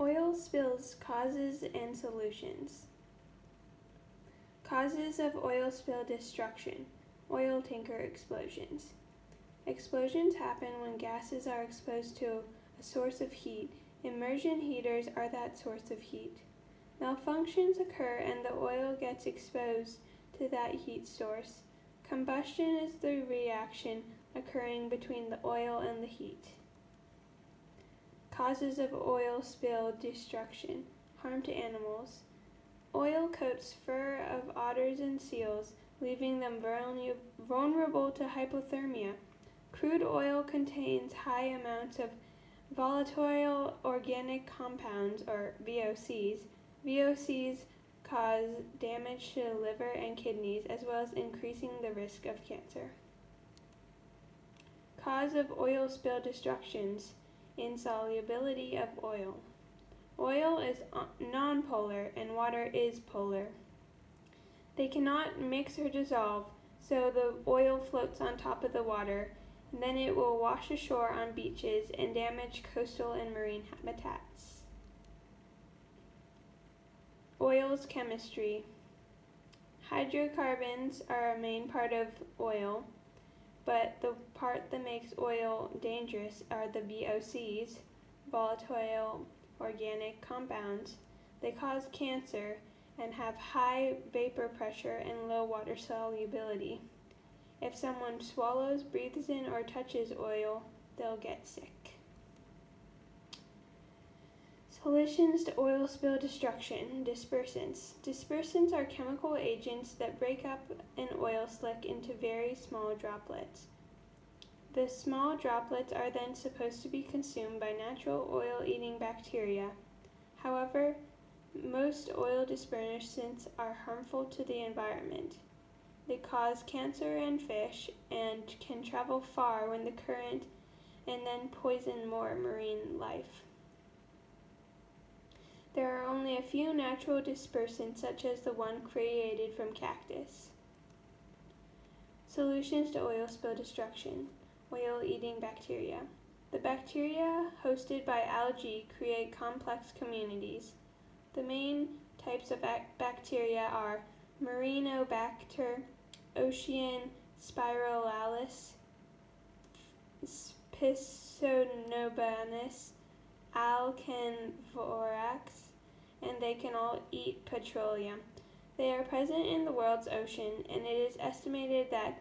Oil spills causes and solutions. Causes of oil spill destruction. Oil tanker explosions. Explosions happen when gases are exposed to a source of heat. Immersion heaters are that source of heat. Malfunctions occur and the oil gets exposed to that heat source. Combustion is the reaction occurring between the oil and the heat. Causes of oil spill destruction. Harm to animals. Oil coats fur of otters and seals, leaving them vulnerable to hypothermia. Crude oil contains high amounts of volatile organic compounds, or VOCs. VOCs cause damage to the liver and kidneys, as well as increasing the risk of cancer. Cause of oil spill destructions insolubility of oil. Oil is uh, nonpolar and water is polar. They cannot mix or dissolve, so the oil floats on top of the water, and then it will wash ashore on beaches and damage coastal and marine habitats. Oil's chemistry. Hydrocarbons are a main part of oil. But the part that makes oil dangerous are the VOCs, volatile organic compounds. They cause cancer and have high vapor pressure and low water solubility. If someone swallows, breathes in, or touches oil, they'll get sick. Solutions to oil spill destruction, dispersants. Dispersants are chemical agents that break up an oil slick into very small droplets. The small droplets are then supposed to be consumed by natural oil-eating bacteria. However, most oil dispersants are harmful to the environment. They cause cancer in fish and can travel far when the current and then poison more marine life. There are only a few natural dispersants, such as the one created from cactus. Solutions to oil spill destruction Oil eating bacteria. The bacteria hosted by algae create complex communities. The main types of bacteria are Marinobacter, Ocean spiralalis, Pisonobanus, Alcanivorax, they can all eat petroleum. They are present in the world's ocean, and it is estimated that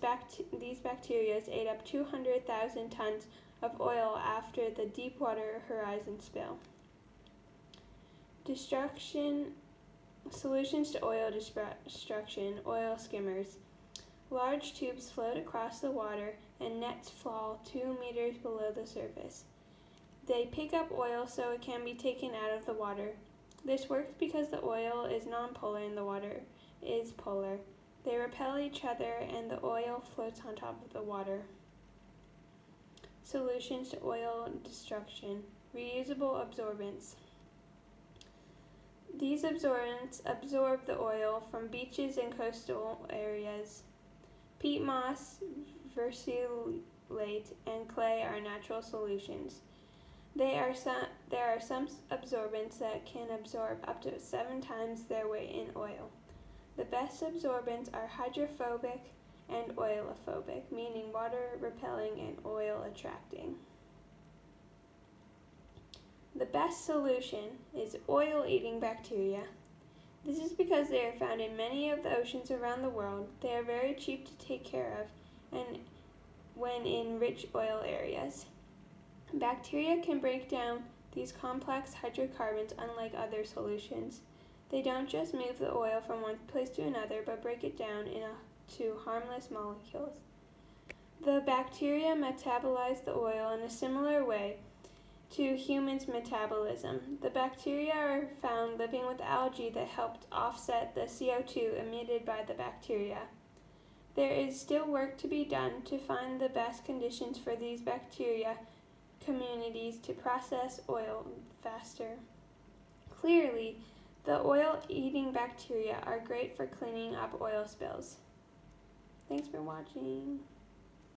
bact these bacteria ate up 200,000 tons of oil after the Deepwater Horizon spill. Destruction solutions to oil destruction, oil skimmers. Large tubes float across the water and nets fall two meters below the surface. They pick up oil so it can be taken out of the water. This works because the oil is nonpolar and the water is polar. They repel each other and the oil floats on top of the water. Solutions to oil destruction. Reusable absorbents. These absorbents absorb the oil from beaches and coastal areas. Peat moss, vermiculite, and clay are natural solutions. They are some, there are some absorbents that can absorb up to seven times their weight in oil. The best absorbents are hydrophobic and oilophobic, meaning water repelling and oil attracting. The best solution is oil eating bacteria. This is because they are found in many of the oceans around the world. They are very cheap to take care of and when in rich oil areas. Bacteria can break down these complex hydrocarbons unlike other solutions. They don't just move the oil from one place to another, but break it down into harmless molecules. The bacteria metabolize the oil in a similar way to humans' metabolism. The bacteria are found living with algae that helped offset the CO2 emitted by the bacteria. There is still work to be done to find the best conditions for these bacteria communities to process oil faster. Clearly, the oil-eating bacteria are great for cleaning up oil spills. Thanks for watching.